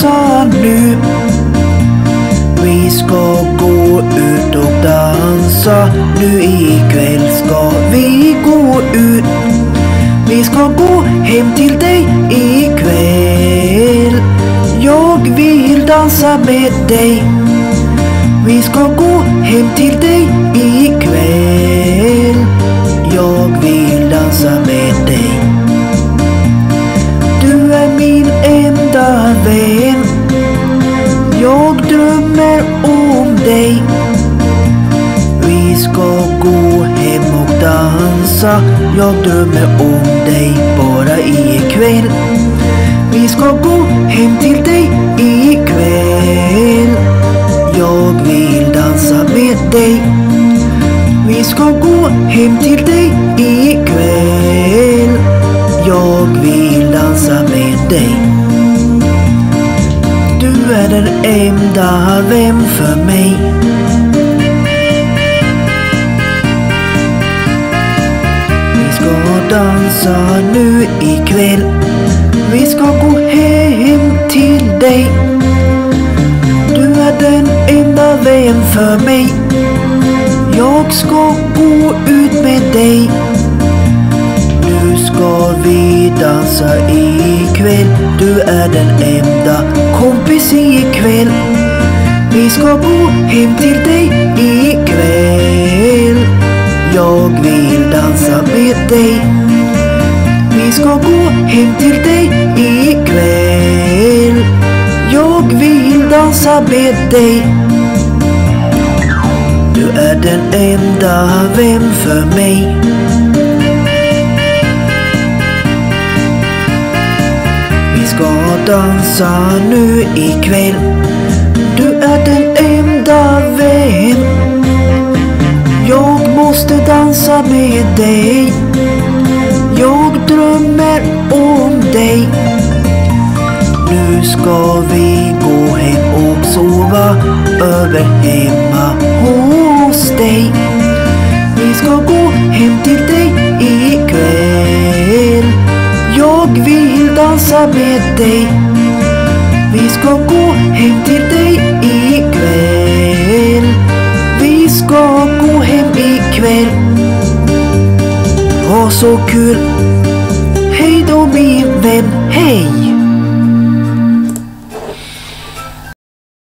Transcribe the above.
sa nu. Vi ska gå ut och dansa. Nu ikväll ska vi gå ut. Vi ska gå hem till dig ikväll. Jag vill dansa med dig. Vi ska gå hem till dig ikväll. Jag vill dansa ska gå hem och dansa. Jag drömmer om dig bara ikväll. Vi ska gå hem till dig ikväll. Jag vill dansa med dig. Vi ska gå hem till dig ikväll. Jag vill dansa med dig. Du är den enda vän för mig. Dansa nu ikväll. Vi ska gå hem till dig. Du är den enda vän för mig. Jag ska gå ut med dig. Nu ska vi dansa ikväll. Du är den enda kompis ikväll. Vi ska gå hem till dig ikväll. Jag vill dansa med dig. Ska gå hem till dig ikväll. Jag vill dansa med dig. Du är den enda vän för mig. Vi ska dansa nu ikväll. Du är den enda vän. Jag måste dansa med dig. Jag drömmer om dig. Nu ska vi gå hem och sova över hemma hos dig. Vi ska gå hem till dig ikväll. Jag vill dansa med dig. Vi ska gå hem till dig ikväll. Vi ska gå hem ikväll. Så kul. Hej då min vän, hej!